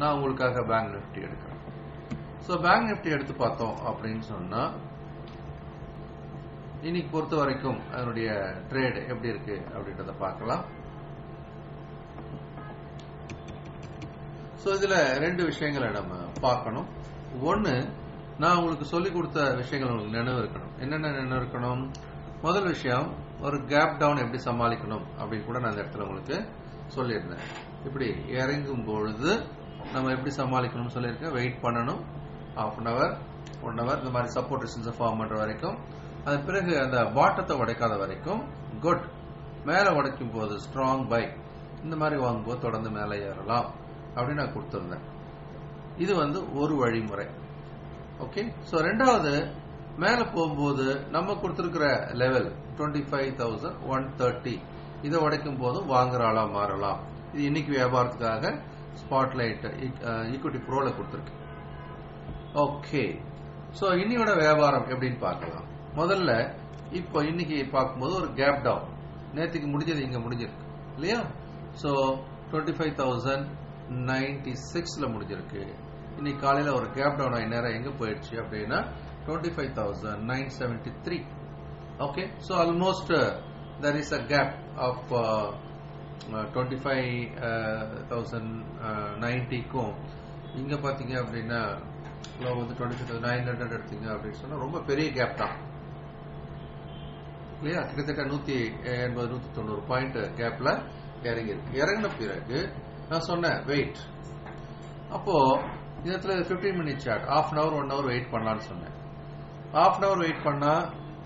நான் உங்களுக்காக bank nifty எடுக்கிறேன். ஸோ பேங்க் நிஃப்டி எடுத்து பார்த்தோம் அப்படின்னு சொன்னா இன்னைக்கு பொறுத்த வரைக்கும் அதனுடைய ட்ரேடு எப்படி இருக்கு அப்படின்றத பார்க்கலாம். ஸோ இதுல ரெண்டு விஷயங்களை நம்ம பார்க்கணும். ஒன்னு நான் உங்களுக்கு சொல்லி கொடுத்த விஷயங்கள் உங்களுக்கு நினைவு இருக்கணும். என்னென்ன நினைவு இருக்கணும்? முதல் விஷயம் ஒரு கேப் டவுன் எப்படி சமாளிக்கணும் அப்படின்னு கூட நான் இந்த இடத்துல உங்களுக்கு சொல்லியிருந்தேன். இப்படி இறங்கும் பொழுது நம்ம எப்படி சமாளிக்கணும்னு சொல்லியிருக்கேன் வெயிட் பண்ணணும். Half an hour one hour இந்த மாதிரி சப்போர்ட் ரெசிஸ்டன்ஸ் ஃபார்ம் பண்ணுற வரைக்கும். அதன் பிறகு அந்த பாட்டத்தை உடைக்காத வரைக்கும் குட் மேலே உடைக்கும் போது ஸ்ட்ராங் பை இந்த மாதிரி வாங்கும்போது தொடர்ந்து மேலே ஏறலாம். அப்படின்னு நான் கொடுத்துருந்தேன். இது வந்து ஒரு வழிமுறை. ஓகே ஸோ ரெண்டாவது மேலே போகும்போது நம்ம கொடுத்துருக்கிற level twenty five thousand one thirty இதை உடைக்கும் போது வாங்குறாளா மாறலாம் இது இன்னைக்கு வியாபாரத்துக்காக ஸ்பாட்லைட் ஈக்விட்டி uh, ப்ரோல கொடுத்துருக்கு. ஓகே ஸோ இன்னியோட வியாபாரம் எப்படின்னு பார்க்கலாம். முதல்ல இப்போ இன்னைக்கு பார்க்கும்போது ஒரு கேப் டவுன் நேற்றுக்கு முடிஞ்சது இங்கே முடிஞ்சிருக்கு. இல்லையா? So twenty five thousand ninety சிக்ஸில் முடிஞ்சிருக்கு. இன்னைக்கு காலையில் ஒரு கேப் டவுன் ஆகி நேரம் எங்கே போயிடுச்சு அப்படின்னா twenty five thousand nine seventy three okay so almost there is a gap of twenty five thousand நைன்டிக்கும் இங்கே பாத்தீங்க அப்படின்னா லோ வந்து டுவெண்ட்டி ஃபைவ் நைன் ஹண்ட்ரட் எடுத்தீங்க அப்படின்னு சொன்னால் ரொம்ப பெரிய கேப் தான். இல்லையா? கிட்டத்தட்ட நூத்தி எண்பது நூத்தி தொண்ணூறு பாயிண்ட் கேப்ல இறங்கி இருக்கு இறங்கின பிறகு நான் சொன்னேன் வெயிட் அப்போ இடத்துல fifteen minute chart half an hour one hour wait பண்ணலாம்னு சொன்னேன். ஆஃப் அன் ஹவர் வெயிட் பண்ணா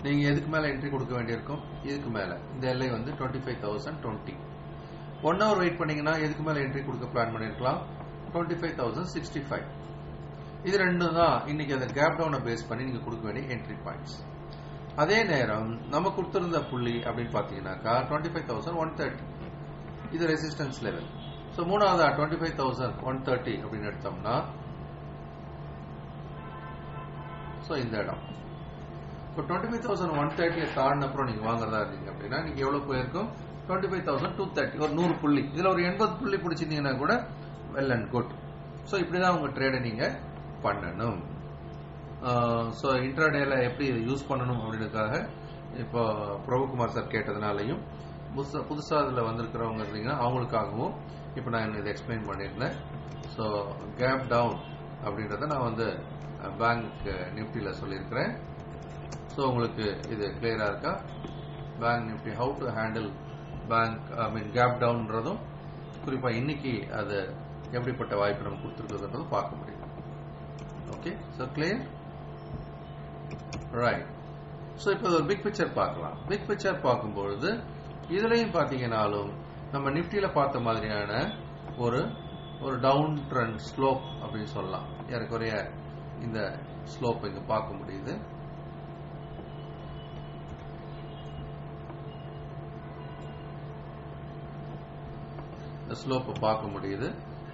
நீங்க எதுக்கு மேல என்ட்ரி கொடுக்க வேண்டியிருக்கும்? இதுக்கு மேல. இந்த எல்லை வந்து twenty five thousand twenty one hour wait பண்ணீங்கன்னா எதுக்கு மேல என்ட்ரி கொடுக்க பிளான் பண்ணிருக்கலாம்? Twenty five thousand sixty five இது ரெண்டும் தான் இன்னைக்கு அந்த கேப் டவுனை பேஸ் பண்ணி நீங்க கொடுக்க வேண்டிய என்ட்ரி பாயிண்ட்ஸ் அதே நேரம் நம்ம கொடுத்திருந்த புள்ளி அப்படின்னு பாத்தீங்கன்னாக்கா twenty five thousand one thirty இது ரெசிஸ்டன்ஸ் லெவல் ஸோ மூணாவதா twenty five thousand one thirty அப்படின்னு எடுத்தோம்னா ஸோ இந்த இடம். இப்போ டுவெண்ட்டி ஃபைவ் தௌசண்ட் ஒன் தேர்ட்டியை தாண்டின அப்புறம் நீங்க வாங்குறதா இருந்தீங்க அப்படின்னா நீங்க எவ்வளவு போயிருக்கும்? Twenty five thousand two thirty ஒரு நூறு புள்ளி. இதில் ஒரு எண்பது புள்ளி பிடிச்சிருந்தீங்கன்னா கூட வெல் அண்ட் குட் ஸோ இப்படி தான் உங்கள் ட்ரேடை நீங்கள் பண்ணணும் ஸோ இன்ட்ராடேல எப்படி யூஸ் பண்ணணும் அப்படின்றதுக்காக இப்போ பிரபுகுமார் சார் கேட்டதுனாலையும் புதுசாக புதுசாக அதில் வந்திருக்கிறவங்க இருந்தீங்கன்னா அவங்களுக்காகவும் இப்போ நான் இதை எக்ஸ்பிளைன் பண்ணியிருந்தேன். ஸோ கேப் டவுன் அப்படின்றத நான் வந்து பேங்க் நிஃப்டியில் சொல்லியிருக்கிறேன். ஸோ உங்களுக்கு இது கிளியராக இருக்கா? Bank nifty how to handle bank I mean gap டவுன்ன்றதும் குறிப்பா இன்னைக்கு அது எப்படிப்பட்ட வாய்ப்பு நம்ம கொடுத்துருக்குதுன்றதும் பார்க்க முடியும். Okay so clear right so இப்போ ஒரு பிக் பிக்சர் பார்க்கலாம். பிக் பிக்சர் பார்க்கும்பொழுது இதுலையும் பார்த்தீங்கன்னாலும் நம்ம நிஃப்டியில் பார்த்த மாதிரியான ஒரு ஒரு டவுன் ட்ரெண்ட் ஸ்லோப் அப்படின்னு சொல்லலாம். ஏறக்குறைய இந்த ஸ்லோப் இங்கே பார்க்க முடியுது. ஸ்லோப்பை பார்க்க முடியுது.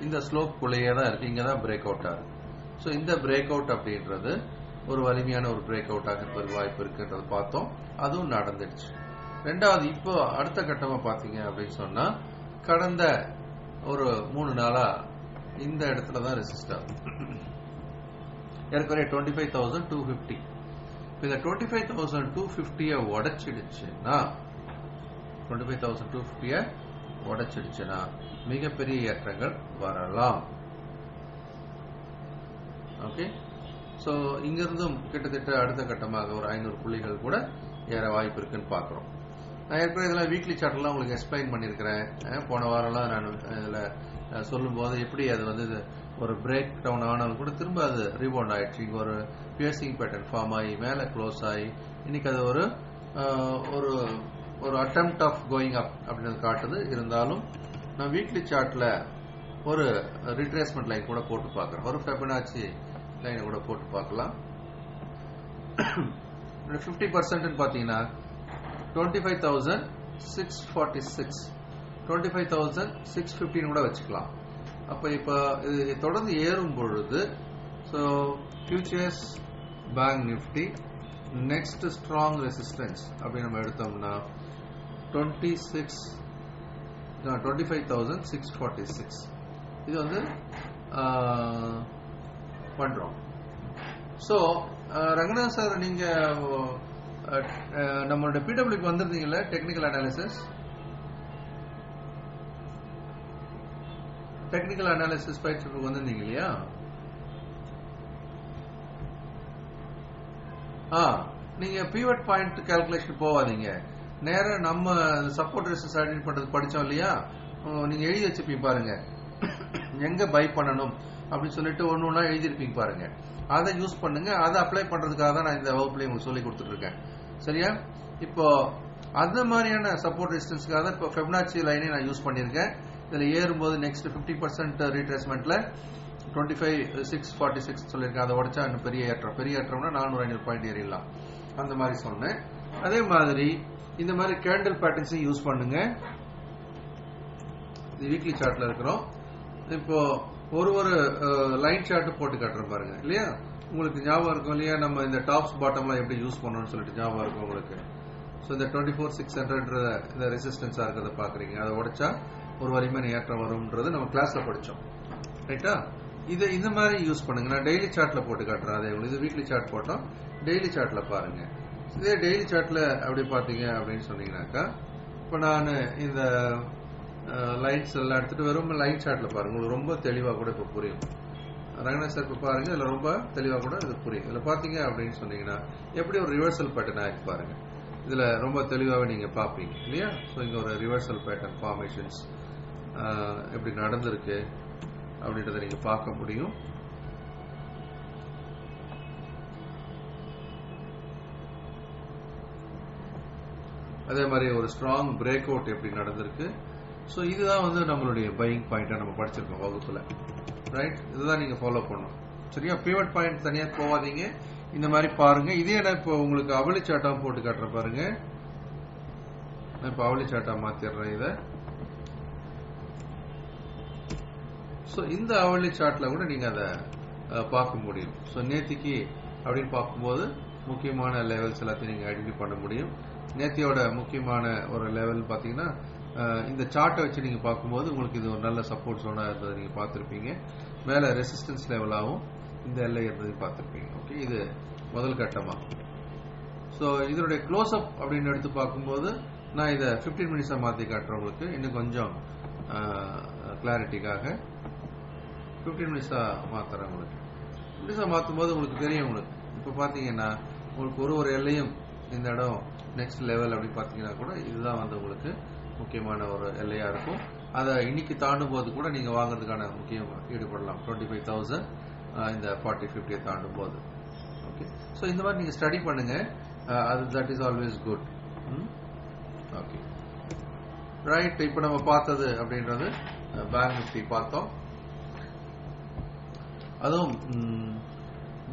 இந்த ஸ்லோப் குள்ளையே தான் இருக்கு. இங்கே தான் பிரேக் அவுட் ஆகுது ஸோ இந்த பிரேக் அவுட் அப்படின்றது ஒரு வலிமையான ஒரு பிரேக் அவுட் ஆகிறதுக்கு வாய்ப்பு இருக்குன்றத பார்த்தோம். அதுவும் நடந்துடுச்சு. ரெண்டாவது இப்போ அடுத்த கட்டமாக பார்த்தீங்க அப்படின்னு சொன்னால் கடந்த ஒரு மூணு நாளாக இந்த இடத்துல தான் ரெசிஸ்ட் ஆகுது. ஏற்கனவே twenty five thousand two fifty இந்த டுவெண்ட்டி ஃபைவ் தௌசண்ட் டூ ஃபிஃப்டியை உடச்சிடுச்சுன்னா டுவெண்ட்டி ஃபைவ் தௌசண்ட் டூ ஃபிஃப்டியை உடைச்சிடுச்சுன்னா மிகப்பெரிய ஏற்றங்கள் வரலாம். ஓகே ஸோ இங்கிருந்தும் கிட்டத்தட்ட அடுத்த கட்டமாக ஒரு ஐநூறு புள்ளிகள் கூட ஏற வாய்ப்பு இருக்குன்னு பார்க்குறோம். நான் ஏற்கனவே இதெல்லாம் வீக்லி சார்ட்லாம் உங்களுக்கு எக்ஸ்பிளைன் பண்ணியிருக்கிறேன். போன வாரம்லாம் நான் இதில் சொல்லும்போது எப்படி அது வந்து ஒரு பிரேக் டவுன் ஆனாலும் கூட திரும்ப அது ரீபவுண்ட் ஆயிடுச்சு. இங்கே ஒரு பியர்சிங் பேட்டர்ன் ஃபார்ம் ஆகி மேலே க்ளோஸ் ஆகி இன்னைக்கு அது ஒரு ஒரு ஒரு அட்டம்ப்ட் ஆஃப் கோயிங் அப் அப்படின்னு காட்டுது. இருந்தாலும் நான் வீக்லி சார்ட்ல ஒரு ரிட்ரேஸ்மெண்ட் லைன் கூட போட்டு பார்க்குறேன். ஒரு ஃபெபனாச்சி லைனை கூட போட்டு பார்க்கலாம். ஃபிஃப்டி பர்சன்ட்னு பார்த்தீங்கன்னா twenty five thousand six forty six twenty five thousand six fifteen கூட வச்சுக்கலாம். அப்போ இப்போ இது தொடர்ந்து ஏறும் பொழுது so futures bank nifty next strong resistance அப்படின்னு நம்ம எடுத்தோம்னா twenty six twenty five thousand six forty six இது வந்து பண்றோம். ஸோ ரங்கநாத் சார் நீங்க நம்மளோட பிடபிள்யூக்கு வந்திருந்தீங்கல்ல டெக்னிக்கல் அனாலிசிஸ் டெக்னிக்கல் அனாலிசிஸ் பயிற்சிக்கு வந்திருந்தீங்க இல்லையா? ஆ நீங்க பிவட் பாயிண்ட் கால்குலேஷன் போவாதீங்க நேராக நம்ம சப்போர்ட் ரெசிஸ்டன்ஸ் ஐடென்டி பண்றது படிச்சோம் இல்லையா? நீங்கள் நீங்க எழுதி வச்சுப்பீங்க பாருங்க. எங்க பை பண்ணணும் அப்படின்னு சொல்லிட்டு ஒன்று ஒன்றா எழுதியிருப்பீங்க பாருங்க. அதை யூஸ் பண்ணுங்க. அதை அப்ளை பண்றதுக்காக தான் நான் இந்த வகுப்புலேயே உங்களுக்கு சொல்லி கொடுத்துட்டு இருக்கேன் சரியா? இப்போ அந்த மாதிரியான சப்போர்ட் ரெசிஸ்டன்ஸ்க்காக தான் இப்போ ஃபெப்னாச்சி லைனே நான் யூஸ் பண்ணியிருக்கேன். இதில் ஏறும்போது next fifty percent ரீட்ரேஸ்மெண்ட்ல twenty five six forty six சொல்லியிருக்கேன். அதை உடச்சா இன்னும் பெரிய ஏற்றம். பெரிய ஏற்றம்னா நானூறு ஐநூறு பாயிண்ட் ஏறிடலாம். அந்த மாதிரி சொன்னேன். அதே மாதிரி இந்த மாதிரி கேண்டில் பேட்டர்ன்ஸையும் யூஸ் பண்ணுங்க. இது வீக்லி சார்ட்ல இருக்கிறோம். இப்போ ஒரு ஒரு லைன் சார்ட் போட்டு காட்டுற பாருங்க. இல்லையா? உங்களுக்கு ஞாபகம் இருக்கும் இல்லையா? நம்ம இந்த டாப்ஸ் பாட்டம்லாம் எப்படி யூஸ் பண்ணணும்னு சொல்லிட்டு ஞாபகம் இருக்கும் உங்களுக்கு. ஸோ இந்த டுவெண்ட்டி ஃபோர் சிக்ஸ் ஹண்ட்ரட் இந்த ரெசிஸ்டன்ஸாக இருக்கிறத பார்க்குறீங்க. அதை உடைச்சா ஒரு வலிமையான ஏற்றம் வரும்ன்றது நம்ம கிளாஸில் படித்தோம் ரைட்டா இது இந்த மாதிரி யூஸ் பண்ணுங்க. நான் டெய்லி சார்ட்டில் போட்டு காட்டுறேன். அதே உங்களுக்கு இது வீக்லி சார்ட் போட்டோம் டெய்லி சார்ட்டில் பாருங்கள் இதே டெய்லி சார்ட்டில் அப்படி பாத்தீங்க அப்படின்னு சொன்னீங்கன்னாக்கா இப்போ நான் இந்த லைன்ஸ் எல்லாம் எடுத்துட்டு வரும் லைன் சார்ட்ல பாருங்க. உங்களுக்கு ரொம்ப தெளிவா கூட இப்போ புரியும். ரங்கநாத் சார் இப்போ பாருங்க இதுல ரொம்ப தெளிவா கூட இது புரியும். இதுல பாத்தீங்க அப்படின்னு சொன்னீங்கன்னா எப்படி ஒரு ரிவர்சல் பேட்டர்ன் ஆயிருக்கு பாருங்க. இதுல ரொம்ப தெளிவாவே நீங்க பாப்பீங்க இல்லையா? ஸோ இங்க ஒரு ரிவர்சல் பேட்டர்ன் ஃபார்மேஷன்ஸ் எப்படி நடந்திருக்கு அப்படின்றத நீங்க பார்க்க முடியும். அதே மாதிரி ஒரு ஸ்ட்ராங் பிரேக் அவுட் எப்படி நடந்திருக்கு? ஸோ இதுதான் வந்து நம்மளுடைய பையிங் பாயிண்டா நம்ம படிச்சிருக்கோம் வகுப்புல. ரைட் இதுதான் நீங்க ஃபாலோ பண்ணணும். சரியா? பிவட் பாயிண்ட் தனியா போகாதீங்க. இந்த மாதிரி பாருங்க. இதே நான் இப்போ உங்களுக்கு அவளி சாட்டா போட்டு காட்டுறேன் பாருங்க. நான் இப்போ அவளி சாட்டா மாத்திடுறேன் இதை. ஸோ இந்த அவளி சார்ட்ல கூட நீங்க அதை பார்க்க முடியும். ஸோ நேத்திக்கு அப்படின்னு பார்க்கும்போது முக்கியமான லெவல்ஸ் எல்லாத்தையும் நீங்க ஐடென்டி பண்ண முடியும். நேத்தியோட முக்கியமான ஒரு லெவல் பாத்தீங்கன்னா இந்த சார்ட்டை வச்சு நீங்க பார்க்கும்போது உங்களுக்கு இது ஒரு நல்ல சப்போர்ட் ஜோனா இருந்ததை நீங்க பார்த்துருப்பீங்க. மேல ரெசிஸ்டன்ஸ் லெவலாகவும் இந்த எல்லை இருந்ததையும் பார்த்துருப்பீங்க. ஓகே இது முதல் கட்டமா. ஸோ இதனுடைய க்ளோஸ் அப் அப்படின்னு எடுத்து பார்க்கும்போது நான் இதை 15 மினிட்ஸா மாத்தி காட்டுறேன் உங்களுக்கு. இன்னும் கொஞ்சம் கிளாரிட்டிக்காக 15 மினிட்ஸா மாத்துறேன் உங்களுக்கு. மாற்றும் போது உங்களுக்கு தெரியும் உங்களுக்கு. இப்போ பார்த்தீங்கன்னா உங்களுக்கு ஒரு ஒரு எல்லையும் இந்த இடம் நெக்ஸ்ட் லெவல் அப்படின்னு பாத்தீங்கன்னா கூட இதுதான் வந்து உங்களுக்கு முக்கியமான ஒரு எல்லையா இருக்கும். அதை இன்னைக்கு தாண்டும் போது கூட நீங்க வாங்குறதுக்கான முக்கியம் ஈடுபடலாம். டுவெண்ட்டி ஃபைவ் தௌசண்ட் இந்த ஃபார்ட்டி ஃபிஃப்டியை தாண்டும் போது. ஓகே ஸோ இந்த மாதிரி நீங்க ஸ்டடி பண்ணுங்க. அது that is always good okay right இப்போ நம்ம பார்த்தது அப்படின்றது பேங்க் நிஃப்டி பார்த்தோம். அதுவும்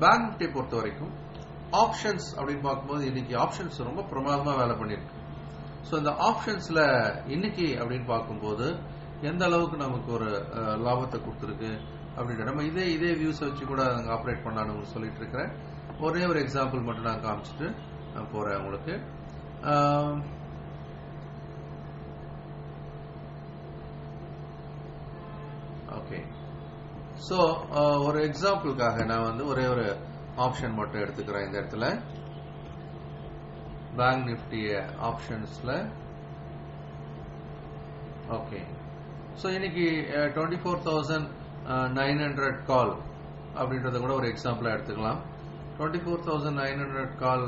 பேங்க் நிஃப்டி பொறுத்த வரைக்கும் ஆப்ஷன்ஸ் அப்படின்னு பார்க்கும்போது இன்னைக்கு ஆப்ஷன்ஸ் ரொம்ப பிரமாதமா வேலை பண்ணியிருக்கு. ஸோ இந்த ஆப்ஷன்ஸ்ல இன்னைக்கு அப்படின்னு பார்க்கும்போது எந்த அளவுக்கு நமக்கு ஒரு லாபத்தை கொடுத்துருக்கு அப்படின்ற நம்ம இதே இதே வியூஸ் வச்சு கூட நாங்கள் ஆப்ரேட் பண்ணலாம்னு உங்களுக்கு சொல்லிட்டு இருக்கிறேன். ஒரே ஒரு எக்ஸாம்பிள் மட்டும் நான் காமிச்சிட்டு நான் போறேன் உங்களுக்கு. ஓகே ஸோ ஒரு எக்ஸாம்பிளுக்காக நான் வந்து ஒரே ஒரு ஆப்ஷன் மட்டும் எடுத்துக்கிறேன் இந்த இடத்துல. பேங்க் நிஃப்டி ஆப்ஷன்ஸ்ல ஓகே ஸோ இன்னைக்கு twenty four thousand nine hundred call அப்படின்றத கூட ஒரு எக்ஸாம்பிளாக எடுத்துக்கலாம். Twenty four thousand nine hundred call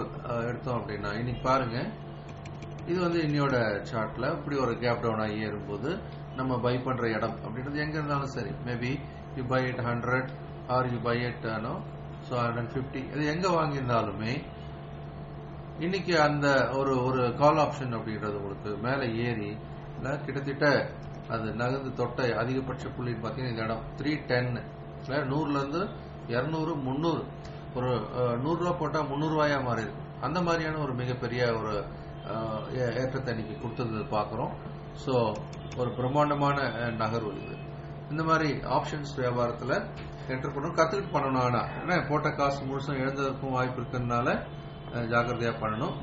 எடுத்தோம் அப்படின்னா இன்னைக்கு பாருங்க. இது வந்து இன்னையோட சார்ட்ல இப்படி ஒரு கேப் டவுன் ஆகி ஏறும்போது நம்ம பை பண்ற இடம் அப்படின்றது எங்க இருந்தாலும் சரி. Maybe you buy it hundred or you buy it no so hundred fifty இது எங்க வாங்கியிருந்தாலுமே இன்னைக்கு அந்த ஒரு ஒரு கால் ஆப்ஷன் அப்படின்றது உங்களுக்கு மேல ஏறி கிட்டத்தட்ட அது நகர்ந்து தொட்ட அதிகபட்ச புள்ளின்னு பார்த்தீங்கன்னா இந்த இடம் த்ரீ டென் நூறுல இருந்து இரநூறு முந்நூறு. ஒரு நூறுரூவா நூறு ரூபா போட்டா மாறி அந்த மாதிரியான ஒரு மிகப்பெரிய ஒரு ஏ- ஏற்றத்தை இன்னைக்கு கொடுத்தது பார்க்குறோம். ஸோ ஒரு பிரம்மாண்டமான நகர்வு இது. இந்த மாதிரி ஆப்ஷன்ஸ் வியாபாரத்தில் என்டர் பண்ணணும். கற்றுக்கிட்டு பண்ணணும் ஆனால் ஏன்னா போட்ட காசு முழுசும் எழுந்ததுக்கும் வாய்ப்பு இருக்கிறதுனால ஜாக்கிரதையாக ஜாக்கிரதையா பண்ணணும்.